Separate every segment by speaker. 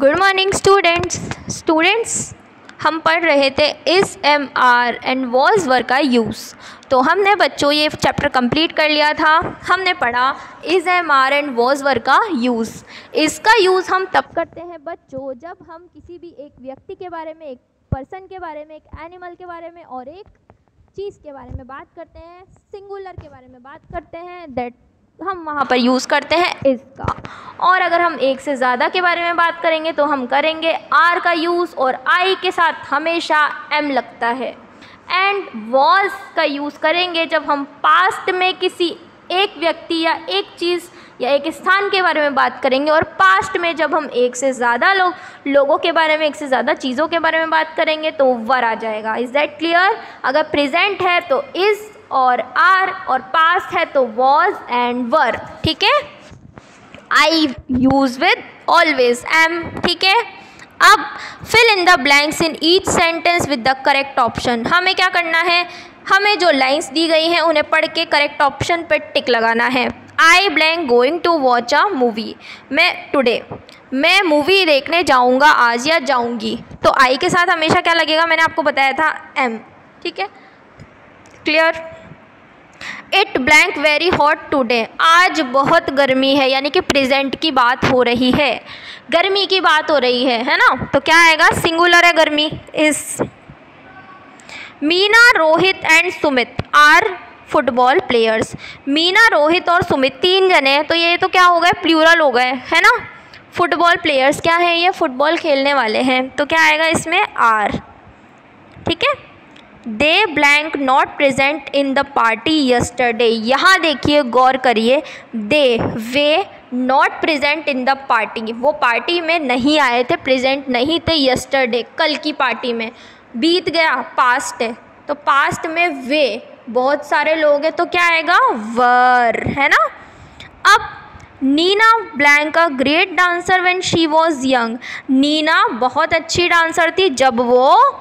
Speaker 1: Good morning students students हम पढ़ रहे थे is am are and was were का यूज़ तो हमने बच्चों ये चैप्टर कंप्लीट कर लिया था. हमने पढ़ा is am are and was were का यूज़ इसका यूज़ हम तब करते हैं बच्चों जब हम किसी भी एक व्यक्ति के बारे में, एक पर्सन के बारे में, एक एनिमल के बारे में और एक चीज़ के बारे में बात करते हैं सिंगुलर के बारे में बात करते हैं दैट हम वहाँ पर यूज़ करते हैं इसका। और अगर हम एक से ज़्यादा के बारे में बात करेंगे तो हम करेंगे आर का यूज़ और आई के साथ हमेशा एम लगता है। एंड वॉज़ का यूज़ करेंगे जब हम पास्ट में किसी एक व्यक्ति या एक चीज़ या एक स्थान के बारे में बात करेंगे और पास्ट में जब हम एक से ज़्यादा लोग, लोगों के बारे में, एक से ज़्यादा चीज़ों के बारे में बात करेंगे तो वर आ जाएगा। इज़ दैट क्लियर अगर प्रेजेंट है तो इज़ और आर और पास्ट है तो वॉज़ एंड वर ठीक है? I use with always am ठीक है? अब fill in the blanks in each sentence with the correct option हमें क्या करना है? हमें जो लाइंस दी गई हैं, उन्हें पढ़ के करेक्ट ऑप्शन पर टिक लगाना है। I blank going to watch a movie मैं टुडे मैं मूवी देखने जाऊँगा, आज या जाऊँगी। तो आई के साथ हमेशा क्या लगेगा? मैंने आपको बताया था एम ठीक है? Clear it blank very hot today. आज बहुत गर्मी है, यानी कि प्रेजेंट की बात हो रही है। गर्मी की बात हो रही है है ना? तो क्या आएगा? सिंगुलर है गर्मी। Is Meena, Rohit and Sumit are football players Meena, Rohit और सुमित तीन जने हैं तो ये तो क्या हो गए? प्लूरल हो गए, है ना? फुटबॉल प्लेयर्स क्या हैं ये? फुटबॉल खेलने वाले हैं। तो क्या आएगा इसमें? आर ठीक है? They blank not present in the party yesterday. यहाँ देखिए, गौर करिए, they, way not present in the party. वो पार्टी में नहीं आए थे, प्रेजेंट नहीं थे यस्टरडे, कल की पार्टी में। बीत गया, पास्ट है। तो पास्ट में वे, बहुत सारे लोग हैं तो क्या आएगा? वर, है ना? अब, Neena blank a great dancer when she was young Neena बहुत अच्छी डांसर थी, जब वो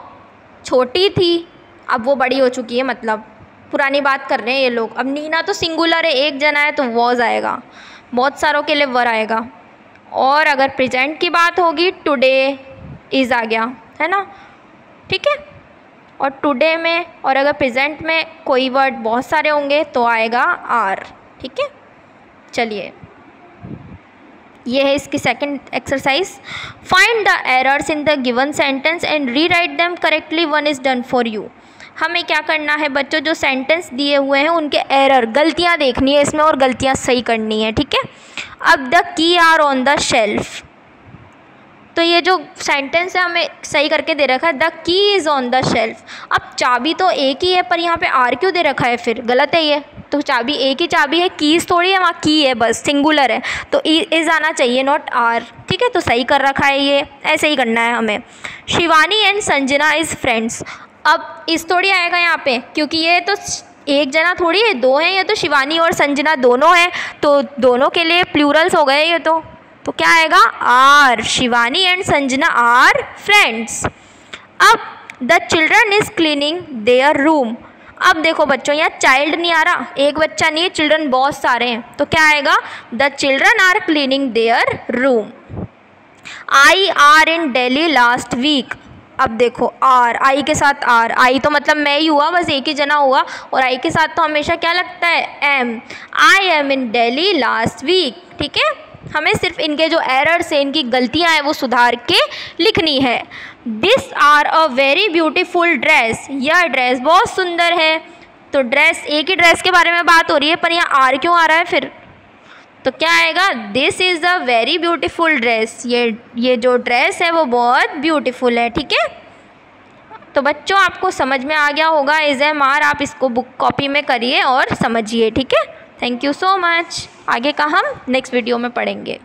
Speaker 1: छोटी थी। अब वो बड़ी हो चुकी है मतलब। पुरानी बात कर रहे हैं ये लोग। अब नीना तो सिंगुलर है, एक जना है तो वॉज़ आएगा। बहुत सारों के लिए वर आएगा। और अगर प्रेजेंट की बात होगी टुडे इज़ आ गया, है ना? ठीक है? और टुडे में, और अगर प्रेजेंट में कोई वर्ड बहुत सारे होंगे तो आएगा आर ठीक है? चलिए। ये है इसकी second exercise find the errors in the given sentence and rewrite them correctly one is done for you हमें क्या करना है बच्चों? जो सेंटेंस दिए हुए हैं, उनके एरर गलतियाँ देखनी है इसमें और गलतियाँ सही करनी है, ठीक है? अब the key are on the shelf तो ये जो सेंटेंस है, हमें सही करके दे रखा है the key is on the shelf अब चाबी तो एक ही है, पर यहाँ पे आर क्यों दे रखा है फिर? गलत है ये। तो चाबी एक ही चाबी है कीज़ थोड़ी है, वहाँ की है बस सिंगुलर है। तो इज़ आना चाहिए नॉट आर ठीक है? तो सही कर रखा है ये, ऐसे ही करना है हमें। Shivani and Sanjana is friends अब इस थोड़ी आएगा यहाँ पे, क्योंकि ये तो एक जना थोड़ी है, दो हैं, ये तो शिवानी और संजना दोनों हैं तो दोनों के लिए प्लूरल्स हो गए ये तो। तो क्या आएगा? Are Shivani and Sanjana are friends अब the children is cleaning their room अब देखो बच्चों, यहाँ चाइल्ड नहीं आ रहा, एक बच्चा नहीं है चिल्ड्रन बहुत सारे हैं। तो क्या आएगा? The children are cleaning their room I are in Delhi last week अब देखो, आर, आई के साथ आर। आई तो मतलब मैं ही हुआ, बस एक ही जना हुआ। और आई के साथ तो हमेशा क्या लगता है? Am I am in Delhi last week ठीक है? हमें सिर्फ़ इनके जो एरर्स हैं, इनकी गलतियाँ हैं, वो सुधार के लिखनी है। This are a very beautiful dress यह ड्रेस बहुत सुंदर है। तो ड्रेस एक ही ड्रेस के बारे में बात हो रही है, पर यहाँ आर क्यों आ रहा है फिर? तो क्या आएगा? This is a very beautiful dress ये ये जो ड्रेस है, वो बहुत ब्यूटिफुल है, ठीक है? तो बच्चों, आपको समझ में आ गया होगा इज़ एम आर आप इसको बुक कॉपी में करिए और समझिए, ठीक है? थैंक यू सो मच आगे का हम नेक्स्ट वीडियो में पढ़ेंगे।